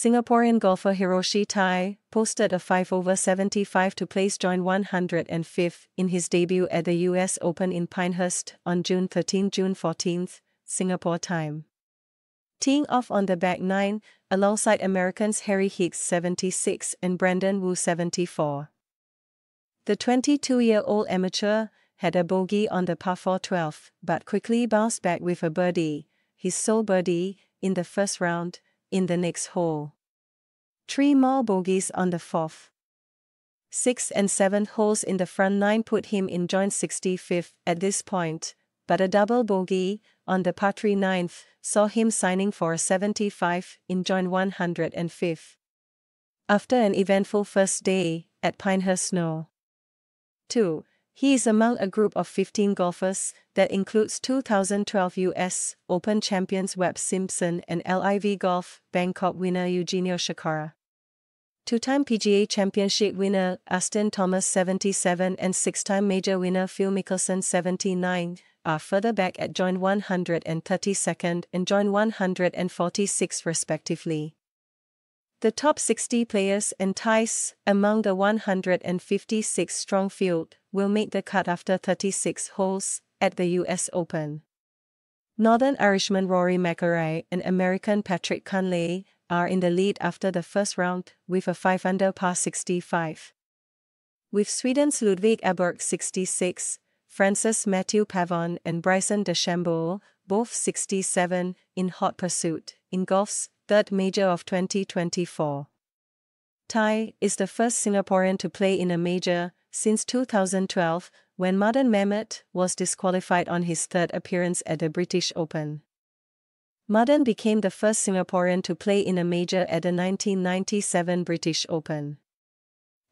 Singaporean golfer Hiroshi Tai posted a 5 over 75 to place join 105th in his debut at the US Open in Pinehurst on June 13 June 14, Singapore time. Teeing off on the back nine, alongside Americans Harry Higgs 76 and Brandon Wu 74. The 22-year-old amateur had a bogey on the par 4 12, but quickly bounced back with a birdie, his sole birdie, in the first round, in the next hole. Three more bogeys on the fourth. Six and seven holes in the front nine put him in joint 65th at this point, but a double bogey, on the par 3 ninth, saw him signing for a 75 in joint 105th. After an eventful first day, at Pinehurst No. 2. He is among a group of 15 golfers that includes 2012 US Open champions Webb Simpson and LIV Golf Bangkok winner Eugenio Chacarra. Two-time PGA Championship winner Justin Thomas 77 and six-time major winner Phil Mickelson 79 are further back at joint 132nd and joint 146 respectively. The top 60 players and ties among the 156 strong field will make the cut after 36 holes at the US Open. Northern Irishman Rory McIlroy and American Patrick Cantlay are in the lead after the first round with a 5 under par 65. With Sweden's Ludvig Aberg 66, France's Matthieu Pavon and Bryson DeChambeau, both 67, in hot pursuit in golf's third major of 2024. Tai is the first Singaporean to play in a major since 2012 when Mardan Mamat was disqualified on his third appearance at the British Open. Mardan became the first Singaporean to play in a major at the 1997 British Open.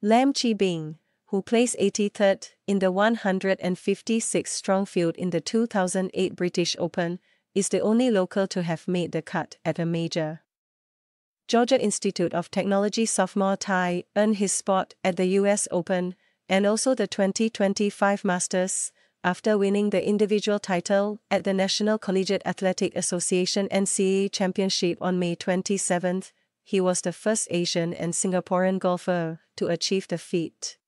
Lam Chih Bing, who placed 83rd in the 156 strong field in the 2008 British Open, is the only local to have made the cut at a major. Georgia Institute of Technology sophomore Tai earned his spot at the US Open and also the 2025 Masters after winning the individual title at the National Collegiate Athletic Association NCAA Championship on May 27. He was the first Asian and Singaporean golfer to achieve the feat.